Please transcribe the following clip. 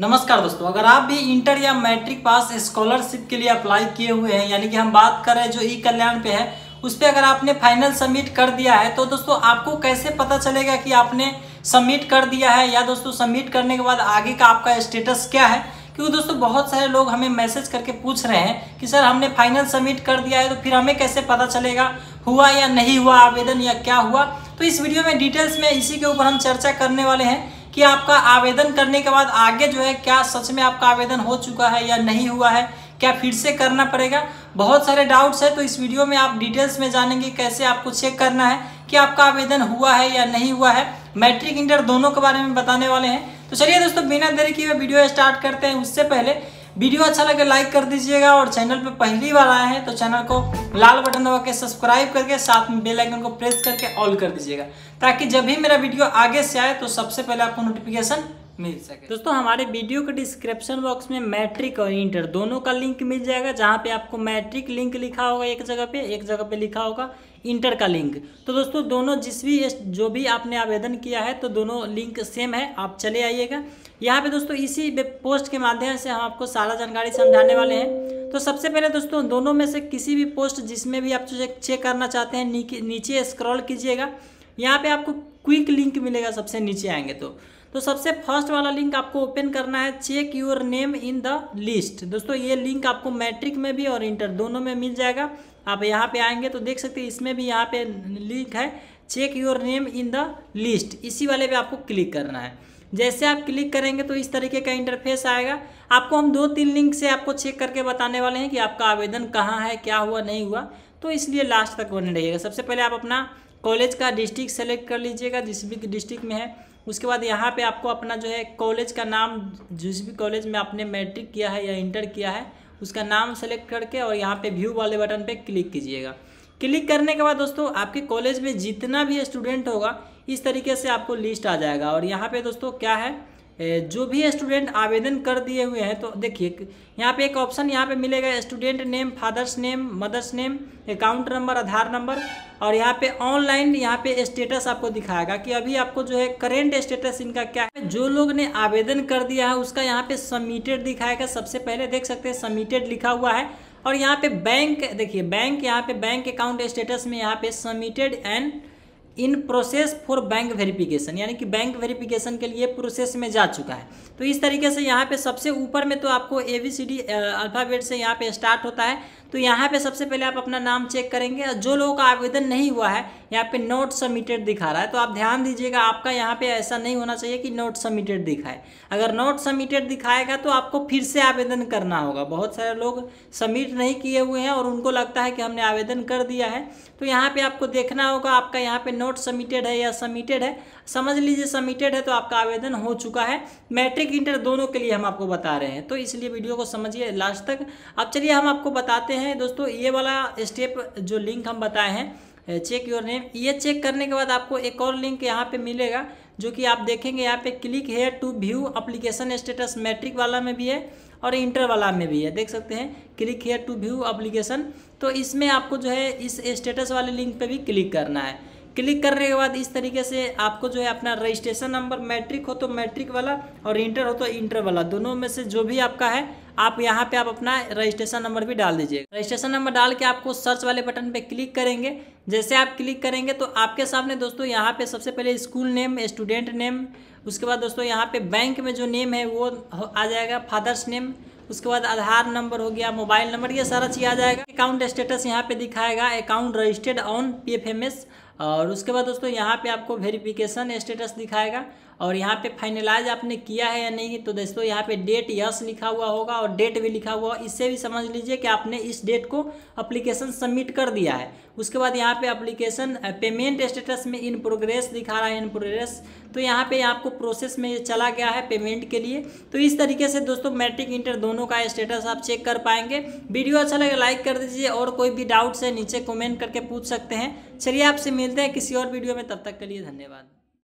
नमस्कार दोस्तों, अगर आप भी इंटर या मैट्रिक पास स्कॉलरशिप के लिए अप्लाई किए हुए हैं, यानी कि हम बात कर रहे हैं जो ई कल्याण पे है, उस पर अगर आपने फाइनल सबमिट कर दिया है तो दोस्तों आपको कैसे पता चलेगा कि आपने सबमिट कर दिया है, या दोस्तों सबमिट करने के बाद आगे का आपका स्टेटस क्या है? क्योंकि दोस्तों बहुत सारे लोग हमें मैसेज करके पूछ रहे हैं कि सर हमने फाइनल सबमिट कर दिया है तो फिर हमें कैसे पता चलेगा हुआ या नहीं हुआ आवेदन या क्या हुआ? तो इस वीडियो में डिटेल्स में इसी के ऊपर हम चर्चा करने वाले हैं। कि आपका आवेदन करने के बाद आगे जो है क्या सच में आपका आवेदन हो चुका है या नहीं हुआ है, क्या फिर से करना पड़ेगा? बहुत सारे डाउट्स है तो इस वीडियो में आप डिटेल्स में जानेंगे कैसे आपको चेक करना है कि आपका आवेदन हुआ है या नहीं हुआ है। मैट्रिक इंटर दोनों के बारे में बताने वाले हैं। तो चलिए दोस्तों, बिना देरी किए वीडियो स्टार्ट करते हैं। उससे पहले वीडियो अच्छा लगे लाइक कर दीजिएगा और चैनल पे पहली बार आए हैं तो चैनल को लाल बटन दबा के सब्सक्राइब करके साथ में बेल आइकन को प्रेस करके ऑल कर दीजिएगा, ताकि जब भी मेरा वीडियो आगे से आए तो सबसे पहले आपको नोटिफिकेशन मिल सके। दोस्तों, हमारे वीडियो के डिस्क्रिप्शन बॉक्स में मैट्रिक और इंटर दोनों का लिंक मिल जाएगा, जहाँ पे आपको मैट्रिक लिंक लिखा होगा एक जगह पे, एक जगह पे लिखा होगा। इंटर का लिंक। तो दोस्तों, दोनों जिस भी जो भी आपने आवेदन किया है तो दोनों लिंक सेम है, आप चले आइएगा। यहाँ पे दोस्तों, इसी पोस्ट के माध्यम से हम आपको सारा जानकारी समझाने वाले हैं। तो सबसे पहले दोस्तों, दोनों में से किसी भी पोस्ट जिसमें भी आप चेक करना चाहते हैं नीचे स्क्रॉल कीजिएगा। यहाँ पे आपको क्विक लिंक मिलेगा, सबसे नीचे आएँगे तो। तो सबसे फ़र्स्ट वाला लिंक आपको ओपन करना है, check your name in the list. दोस्तों, ये लिंक आपको मैट्रिक में भी और इंटर दोनों में मिल जाएगा। आप यहाँ पे आएँगे तो देख सकते हैं, इसमें भी यहाँ पे लिंक है, check your name in the list. इसी वाले पे आपको क्लिक करना है। जैसे आप क्लिक करेंगे तो इस तरीके का इंटरफेस आएगा। आपको हम दो तीन लिंक से आपको चेक करके बताने वाले हैं कि आपका आवेदन कहाँ है, क्या हुआ, नहीं हुआ। तो इसलिए लास्ट तक बने रहिएगा। सबसे पहले आप अपना कॉलेज का डिस्ट्रिक्ट सेलेक्ट कर लीजिएगा, जिस भी डिस्ट्रिक्ट में है। उसके बाद यहाँ पे आपको अपना जो है कॉलेज का नाम, जिस भी कॉलेज में आपने मैट्रिक किया है या इंटर किया है, उसका नाम सेलेक्ट करके और यहाँ पे व्यू वाले बटन पे क्लिक कीजिएगा। क्लिक करने के बाद दोस्तों, आपके कॉलेज में जितना भी स्टूडेंट होगा, इस तरीके से आपको लिस्ट आ जाएगा। और यहाँ पे दोस्तों, क्या है? जो भी स्टूडेंट आवेदन कर दिए हुए हैं तो देखिए, यहाँ पे एक ऑप्शन यहाँ पे मिलेगा student name father's name mother's name account number Aadhaar number और यहाँ पे ऑनलाइन यहाँ पे स्टेटस आपको दिखाएगा कि अभी आपको जो है करेंट स्टेटस इनका क्या है। जो लोग ने आवेदन कर दिया है, उसका यहाँ पे सबमिटेड दिखाएगा। सबसे पहले देख सकते हैं सबमिटेड लिखा हुआ है, और यहाँ पे बैंक देखिए बैंक यहाँ पे बैंक अकाउंट स्टेटस में यहाँ पे submitted and in process for bank verification यानी कि बैंक वेरिफिकेशन के लिए प्रोसेस में जा चुका है। तो इस तरीके से यहाँ पे सबसे ऊपर में तो आपको A B C D alphabet से यहाँ पे स्टार्ट होता है। तो यहाँ पे सबसे पहले आप अपना नाम चेक करेंगे। और जो लोगों का आवेदन नहीं हुआ है, यहाँ पे नोट सबमिटेड दिखा रहा है। तो आप ध्यान दीजिएगा, आपका यहाँ पे ऐसा नहीं होना चाहिए कि नोट सबमिटेड दिखाए। अगर नोट सबमिटेड दिखाएगा तो आपको फिर से आवेदन करना होगा। बहुत सारे लोग सबमिट नहीं किए हुए हैं और उनको लगता है कि हमने आवेदन कर दिया है। तो यहाँ पर आपको देखना होगा, आपका यहाँ पर नोट सबमिटेड है या सबमिटेड है। समझ लीजिए सबमिटेड है तो आपका आवेदन हो चुका है। मैट्रिक इंटर दोनों के लिए हम आपको बता रहे हैं। तो इसलिए वीडियो को समझिए लास्ट तक। अब चलिए हम आपको बताते हैं दोस्तों, ये वाला स्टेप जो लिंक हम बताए हैं चेक योर नेम ये चेक करने के बाद आपको एक और लिंक यहाँ पे मिलेगा, जो कि आप देखेंगे यहाँ पे click here to view application status matric वाला में भी है और इंटर वाला में भी है। देख सकते हैं click here to view application तो इसमें आपको जो है, इस स्टेटस वाले लिंक पे भी क्लिक करना है। क्लिक करने के बाद इस तरीके से आपको जो है अपना रजिस्ट्रेशन नंबर मैट्रिक हो तो मैट्रिक वाला और इंटर हो तो इंटर वाला। दोनों में से जो भी आपका है आप यहाँ पे आप अपना रजिस्ट्रेशन नंबर भी डाल दीजिए रजिस्ट्रेशन नंबर डाल के आपको सर्च वाले बटन पे क्लिक करेंगे। जैसे आप क्लिक करेंगे तो आपके सामने दोस्तों यहाँ पे सबसे पहले स्कूल नेम स्टूडेंट नेम उसके बाद दोस्तों यहाँ पे बैंक में जो नेम है वो आ जाएगा फादर्स नेम उसके बाद आधार नंबर हो गया मोबाइल नंबर ये सारा चीज़ आ जाएगा। अकाउंट स्टेटस यहाँ पे दिखाएगा अकाउंट रजिस्टर्ड ऑन पीएफएमएस और उसके बाद दोस्तों यहाँ पे आपको वेरिफिकेशन स्टेटस दिखाएगा। और यहाँ पे फाइनलाइज आपने किया है या नहीं तो दोस्तों यहाँ पे डेट यस लिखा हुआ होगा और डेट भी लिखा हुआ इससे भी समझ लीजिए कि आपने इस डेट को अप्लीकेशन सबमिट कर दिया है। उसके बाद यहाँ पे अप्लीकेशन पेमेंट स्टेटस में इन प्रोग्रेस दिखा रहा है इन प्रोग्रेस तो यहाँ पे आपको प्रोसेस में ये चला गया है पेमेंट के लिए। तो इस तरीके से दोस्तों मैट्रिक इंटर दोनों का स्टेटस आप चेक कर पाएँगे। वीडियो अच्छा लगे लाइक कर दीजिए और कोई भी डाउट्स है, नीचे कमेंट करके पूछ सकते हैं। चलिए आपसे मिलते हैं किसी और वीडियो में, तब तक के लिए धन्यवाद।